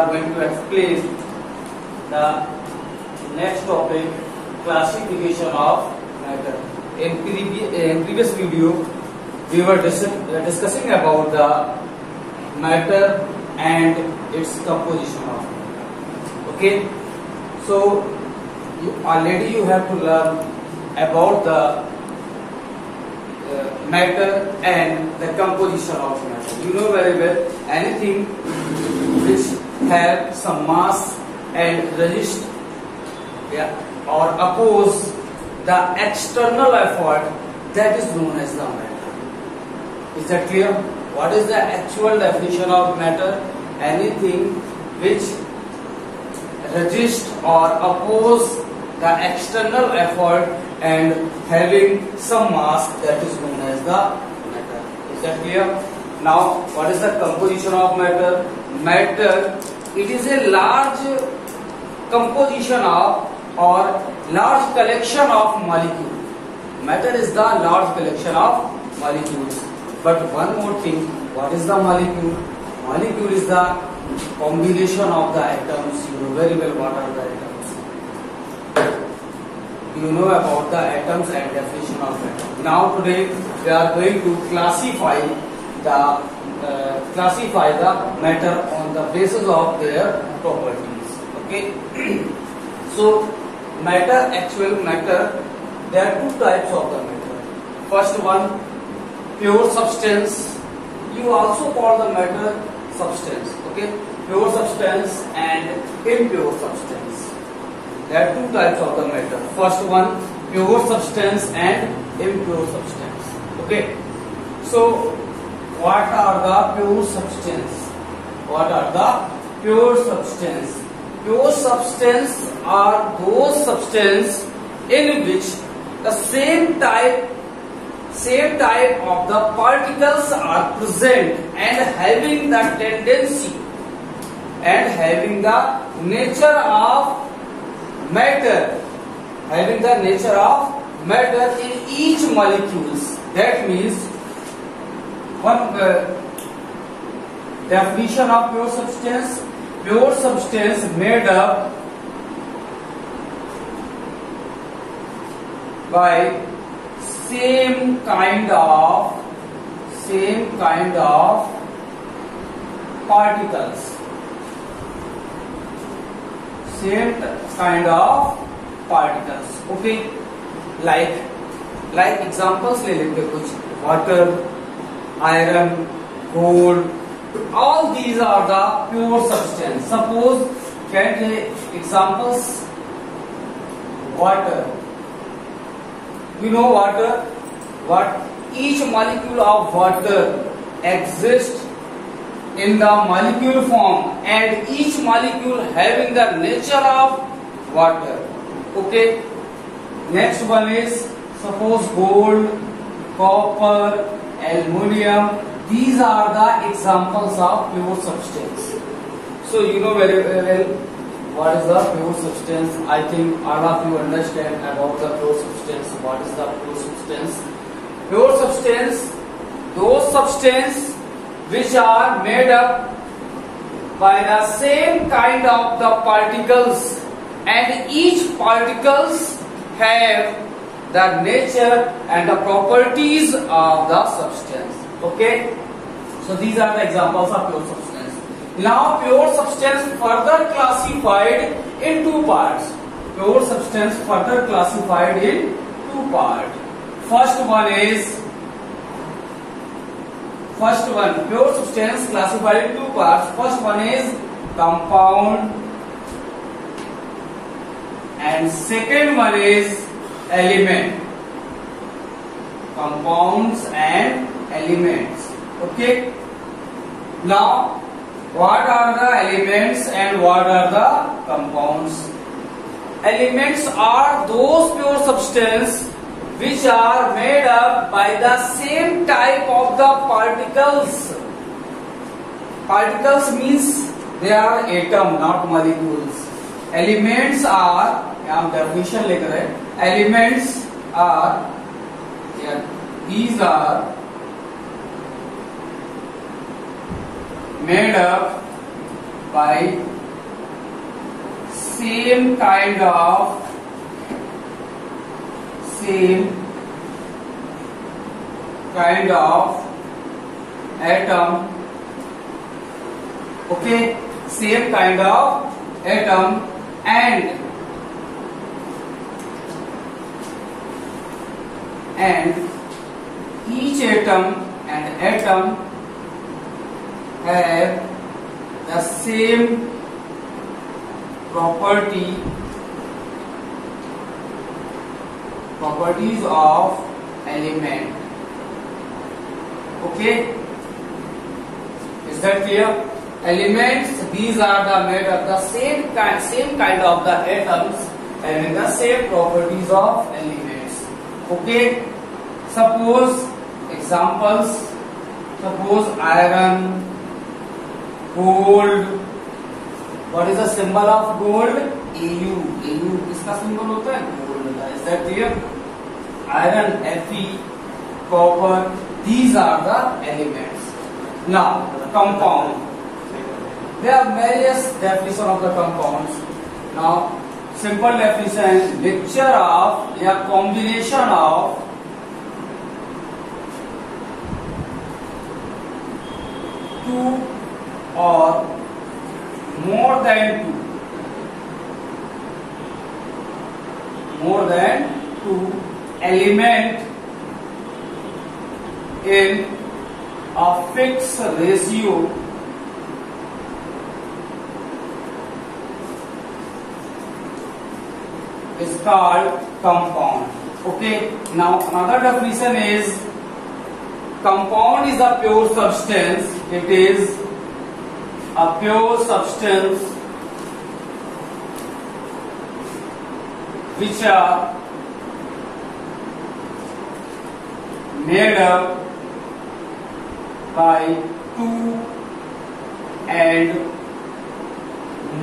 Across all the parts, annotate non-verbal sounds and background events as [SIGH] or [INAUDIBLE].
are going to explain the next topic classification of matter. In, in previous video, we were dis- discussing about the matter and its composition of matter. Okay, so you, already you have to learn about the uh, matter and the composition of matter. You know very well anything which have some mass and resist yeah, or oppose the external effort that is known as the matter. Is that clear? What is the actual definition of matter? Anything which resist or oppose the external effort and having some mass that is known as the matter. Is that clear? Now, what is the composition of matter? Matter, it is a large composition of or large collection of molecule matter is the large collection of molecule but one more thing what is the molecule molecule is the combination of the atoms you know very well what are the atoms you know about the atoms and definition of atom now today we are going to classify the uh, classify the matter on the basis of their properties. Okay. [CLEARS THROAT] so matter, actual matter, there are two types of the matter. First one, pure substance. You also call the matter substance. Okay, pure substance and impure substance. There are two types of the matter. First one, pure substance and impure substance. Okay, so what are the pure substance? What are the pure substance? Pure substance are those substance in which the same type same type of the particles are present and having the tendency and having the nature of matter having the nature of matter in each molecules that means one uh, definition of pure substance pure substance made up by same kind of same kind of particles same kind of particles okay like like examples ले लेंगे कुछ water iron gold all these are the pure substance. Suppose get examples? Water. We know water? What? Each molecule of water exists in the molecule form and each molecule having the nature of water. Okay? Next one is suppose gold copper aluminium these are the examples of pure substance. So you know very uh, well what is the pure substance? I think all of you understand about the pure substance. What is the pure substance? Pure substance those substance which are made up by the same kind of the particles and each particles have the nature and the properties of the substance. Okay? So these are the examples of pure substance. Now pure substance further classified in two parts. Pure substance further classified in two parts. First one is first one pure substance classified in two parts. First one is compound. And second one is element compound and elements okay now what are the elements and what are the compounds elements are those pure substance which are made up by the same type of the particles particles means they are atom not molecules elements are हम definition लेकर है? Elements are yeah, these are made up by same kind of same kind of atom. Okay same kind of atom and and each atom and atom have the same property properties of element. Okay? Is that clear? Elements these are the made of the same kind same kind of the atoms having the same properties of elements. Okay suppose examples suppose iron gold what is the of gold Au. Au किसका symbol होता है? Gold का is clear iron Fe copper these are the elements ना compound they are various definition of the compounds now simple definition mixture of या combination of two or more than two. More than two element in a fixed ratio. Is called compound. Okay? Now another definition is compound is a pure substance. It is a pure substance which are made up by two and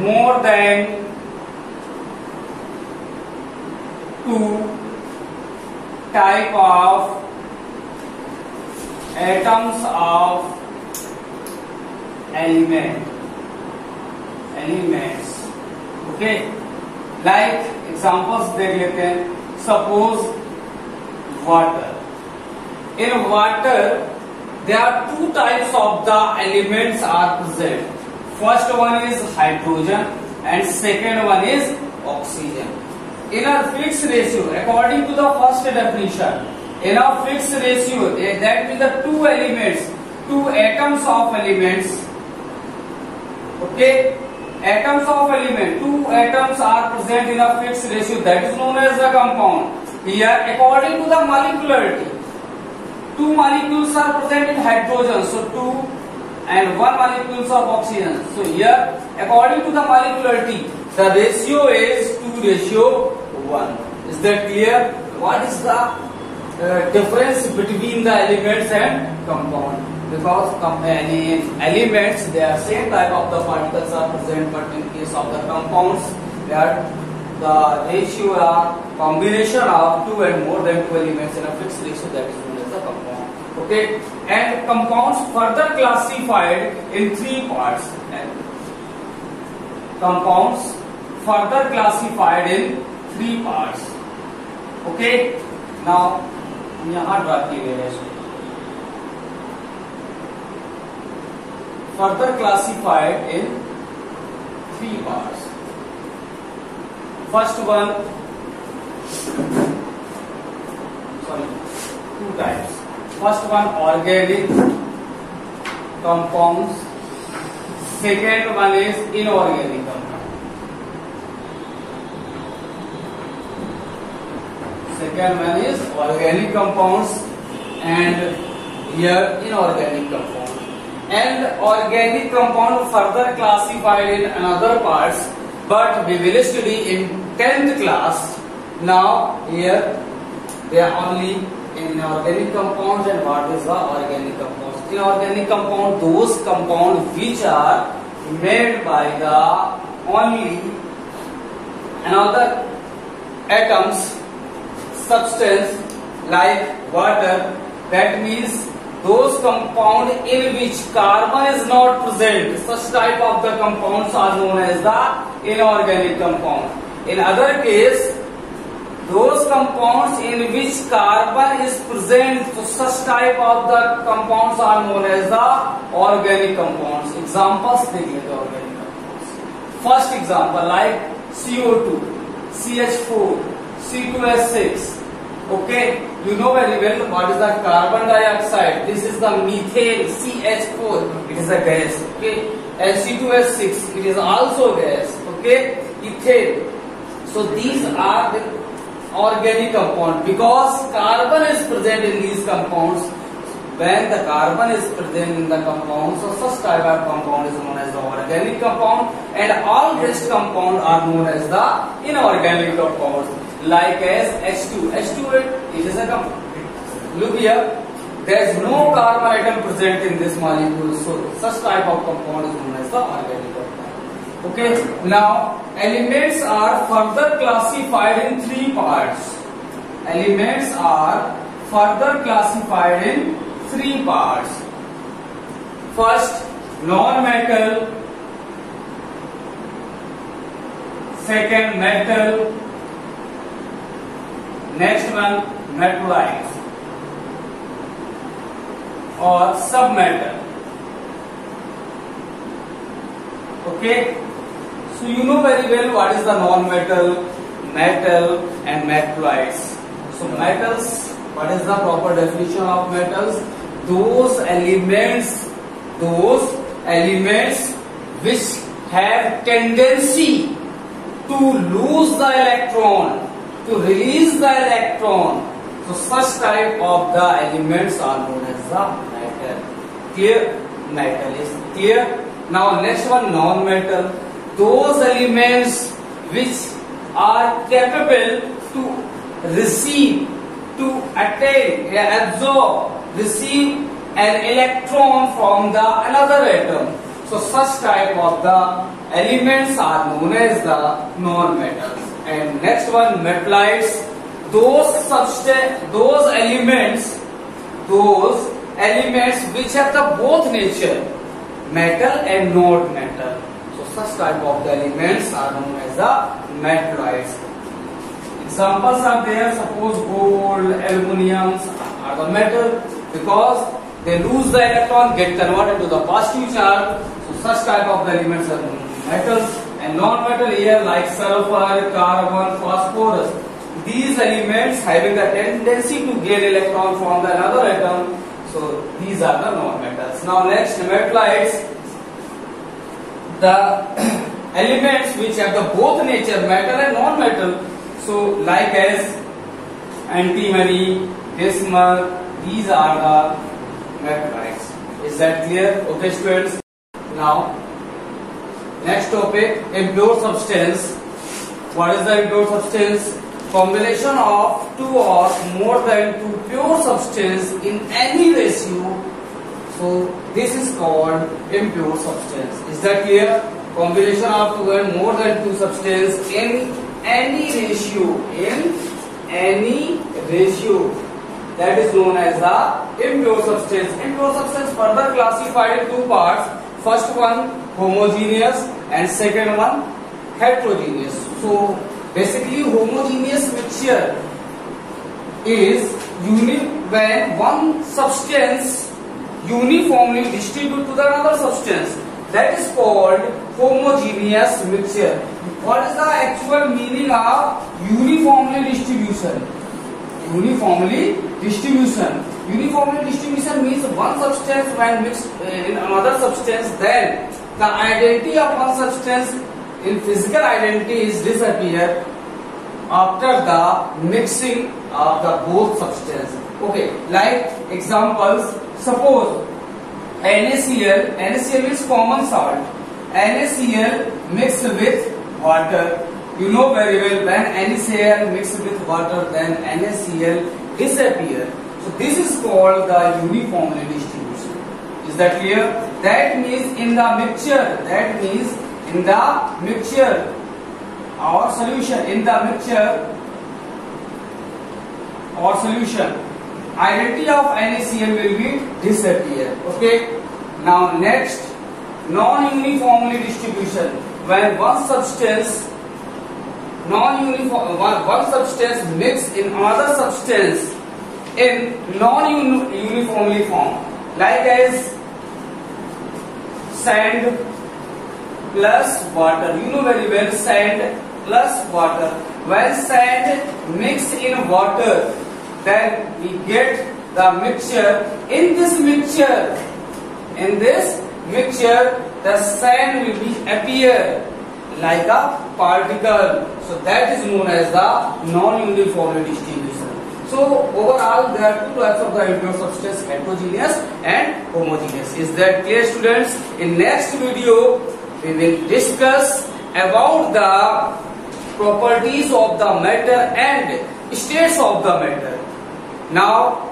more than two type of atoms of element elements okay like examples देख लेते हैं suppose water in water there are two types of the elements are present first one is hydrogen and second one is oxygen in a fixed ratio according to the first definition in a fixed ratio eh, that means the two elements two atoms of elements okay? Atoms of element two atoms are present in a fixed ratio that is known as a compound. Here according to the molecularity two molecules are present in hydrogen so two and one molecules of oxygen. So here according to the molecularity the ratio is 2 ratio 1 is that clear? What is the uh, difference between the elements and compound. Because com elements they are same type of the particles are present but in case of the compounds they are the ratio are combination of two and more than two elements in a fixed ratio that is known as the compound. Okay? And compounds further classified in three parts. And compounds further classified in three parts. Okay? Now यहाँ draw किए गए हैं इसको further classified in three part first one sorry two types first one organic compounds. Second one is inorganic compound Second one is organic compounds and here inorganic compounds. And organic compound further classified in another parts but we will study in 10th class. Now here they are only in organic compounds and what is the organic compounds? Inorganic compound those compounds which are made by the only another atoms substance like water that means those compound in which carbon is not present. Such type of the compounds are known as the inorganic compound. In other case, those compounds in which carbon is present, so such type of the compounds are known as the organic compounds. Examples देखिए the organic compounds. First example like CO2, CH4, C2H6. Okay, you know very well what is the carbon dioxide. This is the methane CH4. It is a gas. Okay, and C2H6. It is also gas. Okay, ethane. So these are the organic compound because carbon is present in these compounds. When the carbon is present in the compound, so such type of compound is known as the organic compound, and all rest compound are known as the inorganic compounds like as H2. H2 it is a compound. Look here, there is no carbon atom present in this molecule, so such type of compound is known as the organic compound. Okay, now elements are further classified in three parts. Elements are further classified in three parts. First, non-metal. Second, metal next one metallite or submetal okay? So you know very well what is the non-metal metal and metallites so metals what is the proper definition of metals? Those elements those elements which have tendency to lose the electron to release the electron. So such type of the elements are known as the metal. Clear? Metal is clear. Now next one non-metal. Those elements which are capable to receive, to attain, absorb, receive an electron from the another atom. So such type of the elements are known as the non-metals. And next one, metallites. Those substance, those elements, those elements which have the both nature, metal and not metal. So such type of the elements are known as the metallites. Examples are there. Suppose gold, aluminium are the metal because they lose the electron, get converted to the positive charge. So such type of the elements are known as metals non-metal air like sulfur, carbon, phosphorus. These elements having the tendency to gain electron from the another atom. So these are the non-metals. Now next metallites. The [CLEARS THROAT] elements which have the both nature metal and non-metal. So like as antimony, bismuth, these are the metallites. Is that clear? Okay students. Now Next topic, impure substance. What is the impure substance? Combination of two or more than two pure substance in any ratio. So this is called impure substance. Is that clear? Combination of two and more than two substance in any ratio. In any ratio. That is known as the impure substance. Impure substance further classified in two parts. First one homogeneous and second one heterogeneous. So basically homogeneous mixture is uni when one substance uniformly distribute to the another substance. That is called homogeneous mixture. What is the actual meaning of uniformly distribution? Uniformly distribution. Uniformly distribution means one substance when mixed uh, in another substance then the identity of one substance in physical identity is disappear after the mixing of the both substance. Okay, like examples, suppose NaCl, NaCl is common salt. NaCl mixed with water. You know very well when NaCl mixed with water, then NaCl disappear. So this is called the uniform distribution. Is that clear? that means in the mixture that means in the mixture or solution in the mixture or solution identity of NaCl will be disappear. Okay. Now next, non-uniformly distribution. When one substance non-uniform one, one substance mix in another substance in non-uniformly form like as sand plus water you know very well sand plus water when sand mix in water then we get the mixture in this mixture in this mixture the sand will be appear like a particle. So that is known as the non-uniform distribution. So overall there are two types of the impure substance heterogeneous and homogeneous. Is that clear students? In next video we will discuss about the properties of the matter and states of the matter. Now